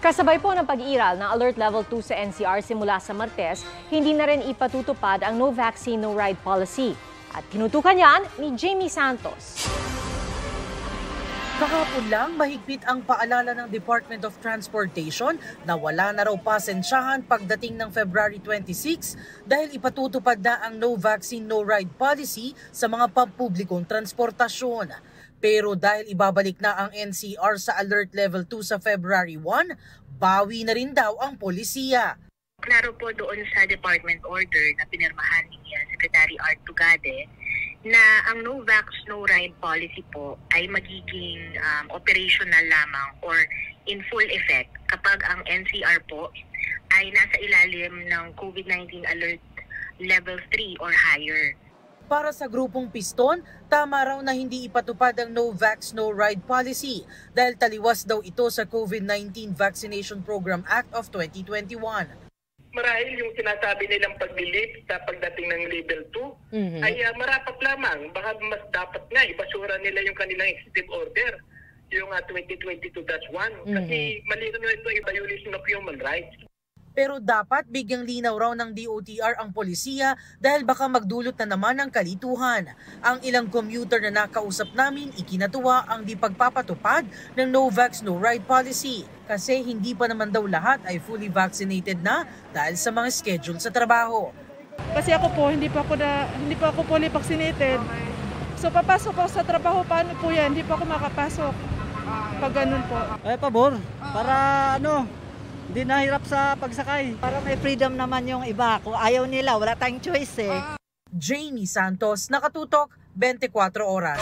Kasabay po ng pag-iral ng Alert Level 2 sa NCR simula sa Martes, hindi na rin ipatutupad ang no vaccine, no ride policy. At tinutukan yan ni Jamie Santos. Kahapon lang, mahigpit ang paalala ng Department of Transportation na wala na raw pasensyahan pagdating ng February 26 dahil ipatutupad na ang no vaccine, no ride policy sa mga pampublikong transportasyon. Pero dahil ibabalik na ang NCR sa Alert Level 2 sa February 1, bawi na rin daw ang polisiya. Klaro po doon sa department order na pinirmahan ni uh, Secretary Art Tugade na ang no vax no ride policy po ay magiging um, operational lamang or in full effect kapag ang NCR po ay nasa ilalim ng COVID-19 alert level 3 or higher. Para sa grupong Piston, tama raw na hindi ipatupad ang no vax no ride policy dahil taliwas daw ito sa COVID-19 Vaccination Program Act of 2021. marahil yung sinasabi nilang paglilip sa pagdating ng level 2 Mhm. ay ah, marapat lamang. Baka mas dapat nga ibasura nila yung kanilang executive order, yung uh, 2022-1. Kasi malino na ito yung violation of human rights. Pero dapat bigyang linaw raw ng DOTR ang polisiya dahil baka magdulot na naman ng kalituhan. Ang ilang commuter na nakausap namin ikinatuwa ang di pagpapatupad ng no vax no ride policy kasi hindi pa naman daw lahat ay fully vaccinated na dahil sa mga schedule sa trabaho. Kasi ako po, hindi pa ako, na, hindi pa ako fully vaccinated. So papasok ako sa trabaho, paano po yan? Hindi pa ako makapasok. Pag ganun po. Ay, pabor. Para ano, hindi nahirap sa pagsakay. Para may freedom naman yung iba. Kung ayaw nila, wala tayong choice eh. Jamie Santos, Nakatutok, 24 Oras.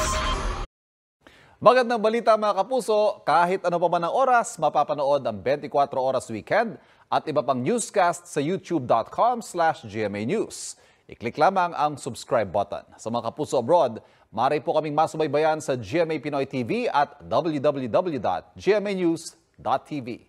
Magandang balita mga kapuso, kahit ano pa man ang oras, mapapanood ang 24 Oras Weekend at iba pang newscast sa youtube.com slash GMA News. I-click lamang ang subscribe button. Sa mga kapuso abroad, maaari po kaming masubaybayan sa GMA Pinoy TV at www.gmanews.tv.